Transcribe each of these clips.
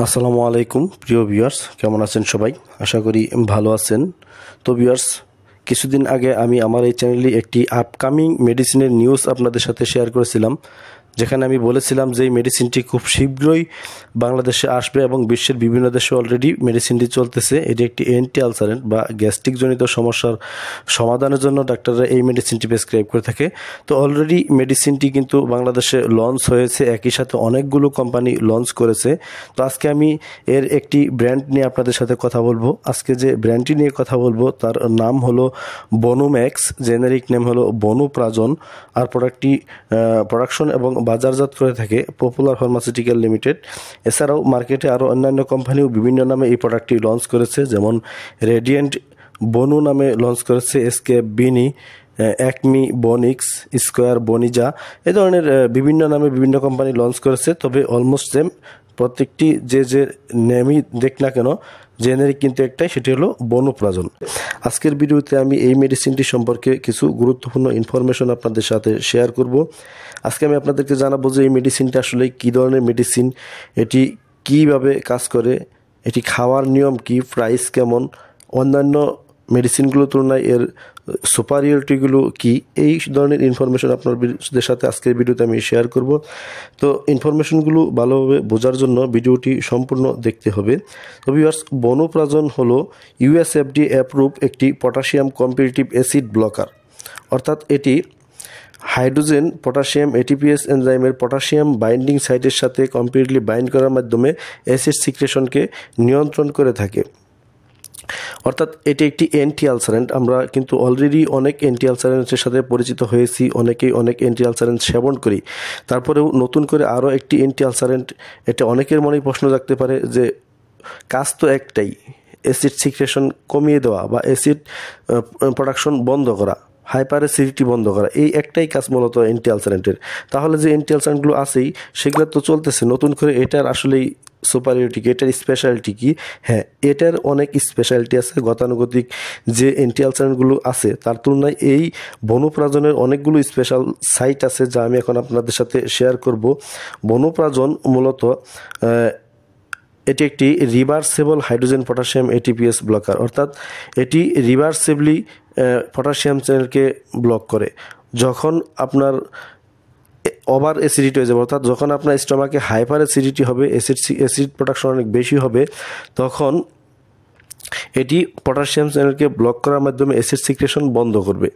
আসসালামু আলাইকুম, প্রিয় ভিউয়ার্স কেমন আছেন সবাই? আশা করি ভালো আছেন। তো ভিউয়ার্স কিছুদিন আগে আমি আমার এই চ্যানেলে একটি আপকামিং মেডিসিনের নিউজ আপনাদের সাথে শেয়ার করেছিলাম। যেখানে আমি বলেছিলাম যে এই মেডিসিনটি খুব শীঘ্রই বাংলাদেশে আসবে এবং বিশ্বের বিভিন্ন দেশে অলরেডি মেডিসিনটি চলতেছে। এটি একটি এন্টি আলসারেন্ট বা গ্যাস্ট্রিক জনিত সমস্যার সমাধানের জন্য ডাক্তাররা এই মেডিসিনটি প্রেসক্রাইব করে থাকে। তো অলরেডি মেডিসিনটি কিন্তু বাংলাদেশে লঞ্চ হয়েছে, একই সাথে অনেকগুলো কোম্পানি লঞ্চ করেছে। তো আজকে আমি এর একটি ব্র্যান্ড নিয়ে আপনাদের সাথে কথা বলব। আজকে যে ব্র্যান্ডটি নিয়ে কথা বলব, তার নাম হলো বনুম্যাক্স জেনারিক নেম হলো বনু প্রাজন আর প্রোডাক্টটি প্রোডাকশন এবং বাজারজাত করে থাকে পপুলার ফার্মাসিউটিক্যাল লিমিটেড এছাড়াও মার্কেটে আরও অন্যান্য কোম্পানিও বিভিন্ন নামে এই প্রোডাক্টটি লঞ্চ করেছে, যেমন রেডিয়েন্ট বনু নামে লঞ্চ করেছে এসকে বিনি একমি বনিক্স স্কোয়ার বনিজা এ ধরনের বিভিন্ন নামে বিভিন্ন কোম্পানি লঞ্চ করেছে, তবে অলমোস্ট সেম প্রত্যেকটি যে যে নেমই দেখ না কেন জেনারিক কিন্তু একটাই, সেটি হলো বনপ্রাজন। আজকের ভিডিওতে আমি এই মেডিসিনটি সম্পর্কে কিছু গুরুত্বপূর্ণ ইনফরমেশন আপনাদের সাথে শেয়ার করব। আজকে আমি আপনাদেরকে জানাব যে এই মেডিসিনটা আসলে কী ধরনের মেডিসিন এটি কীভাবে কাজ করে, এটি খাওয়ার নিয়ম কি প্রাইস কেমন, অন্যান্য মেডিসিনগুলোর তুলনায় এর সুপারিয়রিটিগুলো কি? এই ধরনের ইনফরমেশন আপনাদের সাথে আজকের ভিডিওতে আমি শেয়ার করব। তো ইনফরমেশনগুলো ভালোভাবে বোঝার জন্য ভিডিওটি সম্পূর্ণ দেখতে হবে। তো ভিউয়ার্স বনোপ্রাজন হলো ইউএসএফডি অ্যাপ্রুভ একটি পটাশিয়াম কম্পিটিটিভ অ্যাসিড ব্লকার অর্থাৎ এটি হাইড্রোজেন, পটাশিয়াম এটিপিএস এনজাইমের পটাশিয়াম বাইন্ডিং সাইটের সাথে কমপ্লিটলি বাইন্ড করার মাধ্যমে অ্যাসিড সিক্রেশনকে নিয়ন্ত্রণ করে থাকে। অর্থাৎ এটি একটি অ্যান্টি আলসারেন্ট আমরা কিন্তু অলরেডি অনেক অ্যান্টি আলসারেন্টের সাথে পরিচিত হয়েছি, অনেকেই অনেক অ্যান্টি আলসারেন্ট সেবন করি। তারপরেও নতুন করে আরও একটি অ্যান্টি আলসারেন্ট এটা অনেকের মনেই প্রশ্ন থাকতে পারে যে কাজ তো একটাই অ্যাসিড সিক্রেশন কমিয়ে দেওয়া বা অ্যাসিড প্রোডাকশন বন্ধ করা হাইপার অ্যাসিডিটি বন্ধ করা, এই একটাই কাজ মূলত অ্যান্টি আলসারেন্টের তাহলে যে অ্যান্টি আলসারেন্টগুলো আছেই, সেগুলো তো চলতেছে, নতুন করে এটার আসলেই সুপারিয়রিটি কি এটার স্পেশালিটি কি? হ্যাঁ এটার অনেক স্পেশালিটি আছে গতানুগতিক যে অ্যান্টিআলসারেন্টগুলো আছে, তার তুলনায় এই বনপ্রাজনের অনেকগুলো স্পেশাল সাইট আছে যা আমি এখন আপনাদের সাথে শেয়ার করব। বনপ্রাজন মূলত এটি একটি reversible hydrogen potassium ATPase blocker অর্থাৎ এটি রিভার্সেবলি পটাশিয়াম চ্যানেলকে ব্লক করে। যখন আপনার ওভার অ্যাসিডিটি হয়ে যাবে। অর্থাৎ যখন আপনার স্টমাকে হাইপার অ্যাসিডিটি হবে অ্যাসিড অ্যাসিড প্রোডাকশন অনেক বেশি হবে, তখন এটি পটাশিয়াম চ্যানেলকে ব্লক করার মাধ্যমে অ্যাসিড সিক্রেশন বন্ধ করবে।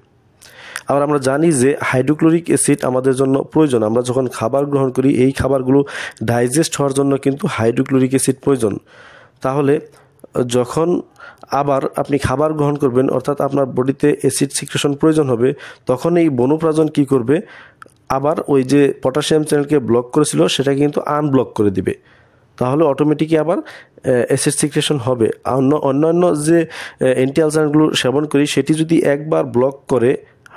আবার আমরা জানি যে হাইড্রোক্লোরিক অ্যাসিড আমাদের জন্য প্রয়োজন। আমরা যখন খাবার গ্রহণ করি, এই খাবারগুলো ডাইজেস্ট হওয়ার জন্য কিন্তু হাইড্রোক্লোরিক অ্যাসিড প্রয়োজন। তাহলে, যখন আবার আপনি খাবার গ্রহণ করবেন, অর্থাৎ আপনার বডিতে অ্যাসিড সিক্রেশন প্রয়োজন হবে, তখন এই বনুপ্রাজন কি করবে? আবার ওই যে পটাশিয়াম চ্যানেলকে ব্লক করেছিল সেটাকে কিন্তু আনব্লক করে দিবে। তাহলে অটোমেটিকই আবার অ্যাসিড সিক্রেশন হবে। অন্য, অন্যান্য যে অ্যান্টি আলসারগুলো সেবন করি, সেটি যদি একবার ব্লক করে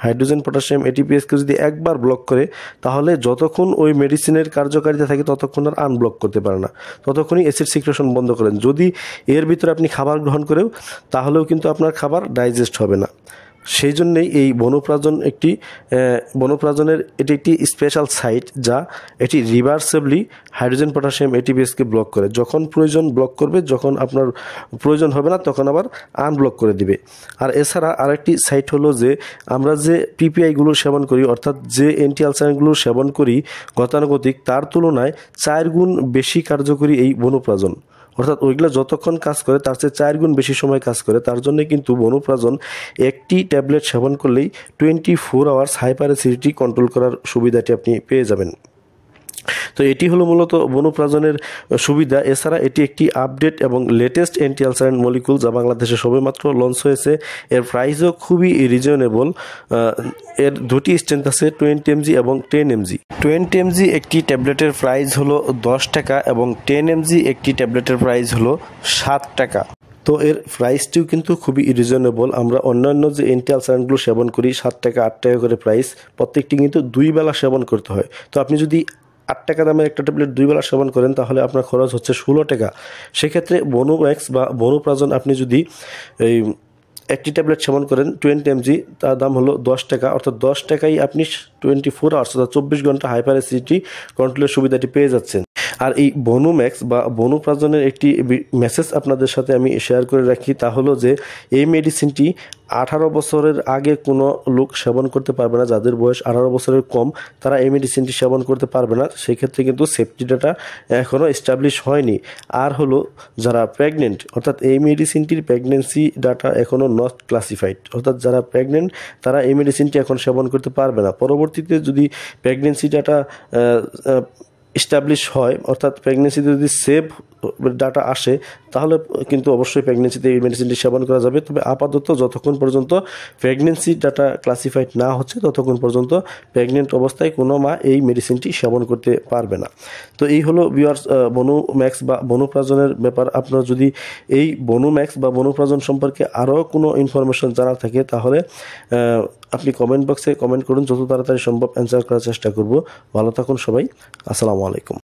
হাইড্রোজেন পটাশিয়াম এটিপিএসকে যদি একবার ব্লক করে, তাহলে যতক্ষণ ওই মেডিসিনের কার্যকারিতা থাকে, ততক্ষণ আর আনব্লক করতে পারে না। ততক্ষণই অ্যাসিড সিক্রেশন বন্ধ করেন। যদি এর ভিতরে আপনি খাবার গ্রহণ করেও, তাহলেও কিন্তু আপনার খাবার ডাইজেস্ট হবে না। সেই জন্যেই এই বনপ্রাজন একটি বনপ্রাজনের এটি একটি স্পেশাল সাইট যা এটি রিভার্সেবলি হাইড্রোজেন পটাশিয়াম এটিপিএসকে ব্লক করে। যখন প্রয়োজন ব্লক করবে, যখন আপনার প্রয়োজন হবে না, তখন আবার আনব্লক করে দিবে। আর এছাড়া আরেকটি সাইট হলো যে, আমরা যে পিপিআইগুলো সেবন করি, অর্থাৎ যে অ্যান্টি আলসারগুলো সেবন করি গতানুগতিক, তার তুলনায় চার গুণ বেশি কার্যকরী এই বনপ্রাজন। অর্থাৎ ওইগুলো যতক্ষণ কাজ করে, তার চেয়ে চার গুণ বেশি সময় কাজ করে, তার জন্য কিন্তু বনপ্রাজন একটি ট্যাবলেট সেবন করলেই twenty four hours hyper acidity control করার সুবিধাটি আপনি পেয়ে যাবেন। তো এটি হলো মূলত বনুপ্রাজনের সুবিধা। এছাড়া এটি একটি আপডেট এবং লেটেস্ট অ্যান্টি আলসারেন্ট মলিকুল যা বাংলাদেশে সবেমাত্র লঞ্চ হয়েছে। এর প্রাইসও খুবই রিজনেবল এর দুটি স্ট্রেন্থ আছে টোয়েন্টি এমজি এবং টেন এমজি টোয়েন্টি এমজি একটি ট্যাবলেটের প্রাইস হলো দশ টাকা এবং টেন এমজি একটি ট্যাবলেটের প্রাইস হলো সাত টাকা। তো এর প্রাইসটিও কিন্তু খুবই রিজনেবল আমরা অন্যান্য যে অ্যান্টি আলসারেন্টগুলো সেবন করি, সাত টাকা, আট টাকা করে প্রাইস প্রত্যেকটি কিন্তু দুই বেলা সেবন করতে হয়। তো আপনি যদি আট টাকা দামের একটা ট্যাবলেট দুই বেলা সেবন করেন, তাহলে আপনার খরচ হচ্ছে ষোলো টাকা। সেক্ষেত্রে বনুম্যাক্স বা বনুপ্রাজন আপনি যদি এই একটি ট্যাবলেট সেবন করেন টোয়েন্টি এমজি তার দাম হলো দশ টাকা। অর্থাৎ দশ টাকায় আপনি টোয়েন্টি ফোর আওয়ার্স অর্থাৎ চব্বিশ ঘণ্টা হাইপার অ্যাসিডিটি কন্ট্রোলের সুবিধাটি পেয়ে যাচ্ছেন। আর এই বনুম্যাক্স বা বনুপ্রাজনের একটি মেসেজ আপনাদের সাথে আমি শেয়ার করে রাখি, তা হলো যে এই মেডিসিনটি আঠারো বছরের আগে কোনো লোক সেবন করতে পারবে না, যাদের বয়স আঠারো বছরের কম, তারা এই মেডিসিনটি সেবন করতে পারবে না। সেক্ষেত্রে কিন্তু সেফটি ডাটা এখনও এস্টাবলিশ হয়নি। আর হলো যারা প্রেগনেন্ট, অর্থাৎ এই মেডিসিনটির প্রেগনেন্সি ডাটা এখনও নট ক্লাসিফাইড, অর্থাৎ যারা প্রেগনেন্ট, তারা এই মেডিসিনটি এখন সেবন করতে পারবে না। পরবর্তীতে যদি প্রেগনেন্সি ডাটা এস্টাবলিশ হয় অর্থাৎ প্রেগনেন্সি যদি সেভ ডাটা আসে, তাহলে কিন্তু অবশ্যই প্রেগনেন্সিতে এই মেডিসিনটি সেবন করা যাবে। তবে আপাতত যতক্ষণ পর্যন্ত প্রেগনেন্সি ডাটা ক্লাসিফাইড না হচ্ছে, ততক্ষণ পর্যন্ত প্রেগনেন্ট অবস্থায় কোনো মা এই মেডিসিনটি সেবন করতে পারবে না। তো এই হলো বিয়ার্স বনু ম্যাক্স বা বনুপ্রাজনের ব্যাপার। আপনার যদি এই বনু ম্যাক্স বা বনুপ্রাজন সম্পর্কে আরও কোনো ইনফরমেশন জানার থাকে, তাহলে আপনি কমেন্ট বক্সে কমেন্ট করুন। যত তাড়াতাড়ি সম্ভব অ্যান্সার করার চেষ্টা করব। ভালো থাকুন সবাই। আসসালামু আলাইকুম।